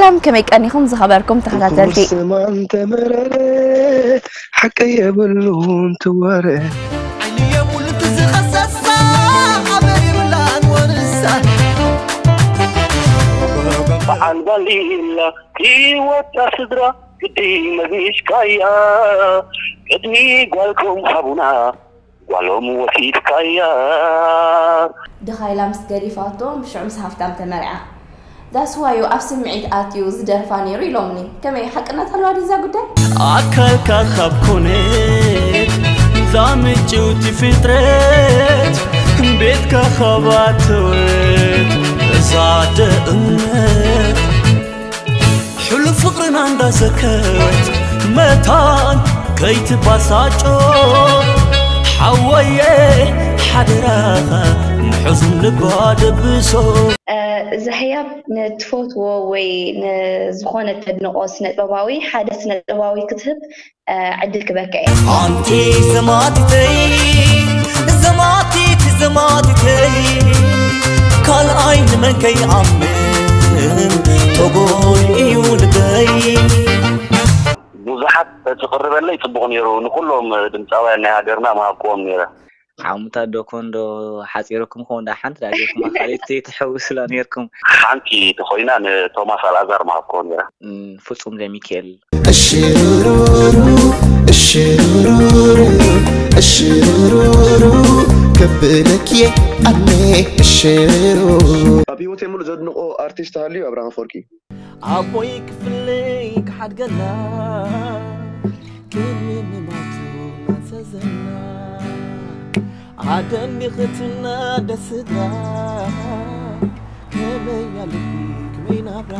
سلام كميك أني خمس خبركم تحت عتلتي سما أنت مراري حكاية بلون تواري. عيني يا ولد زخصصة حبايب الأنوار عن قليلة كي وتسدرة كتي مفيش كايا. كدني قالكم حبنا ولوم وفيت كايا. دخايلا مسكري فاتوم شعم صحفتام تمرعة. That's why you absent me at you zde fani rilomni. Kame hakna thalwa diza gude? Akal ka khab khune, zame chuti fitret, bet ka khabatuet, zade ummet. حلو فقرنا عند سكت متان كيت بساجو حويه حدراها حزن لباد بسو ሕያብ ንትፈትዎ ወይ ንዝኾነ ተድንቆ ስነ ጥበባዊ ሓደ ስነ ጥበባዊ ክትህብ ዕድል ክበካ እየ ኣንቲ ዘማቲተይ ዘማቲት ዘማቲተይ ካልኣይ ንመን ከይኣምን ተጎል እዩ ልበይ ብዙሓት ተዝቕርበለይ ፅቡቕ ነይሩ ንኩሎም ድምፃውያን ናይ ሃገርና መሃብክዎም ነይረ ዓሙታት ዶኮን ዶ ሓፂርኩም ከ ዳ ሓንቲ ዳኩም ካሊእቲ ትሕውስላ ነርኩም? ሓንቲ ተኮይና ንቶማስ ኣልኣዛር ማሃብኮ ነራ ፍፁም ዘሚካኤል እሽሩሩ እሽሩሩ እሽሩሩ ከብለክየ ኣነ። እሽሩ ኣብ ሂወት የምሉ ዘድንቆ ኣርቲስት ሃልዩ ኣብርሃም ፈርቂ ኣቦይ ክፍለይ ክሓድገና ክንምማቱ ኣሰዘና ናንሰዘና ኣደኒኽትና ደስታ ከመይ ኣልቢ ከመይ ናብራ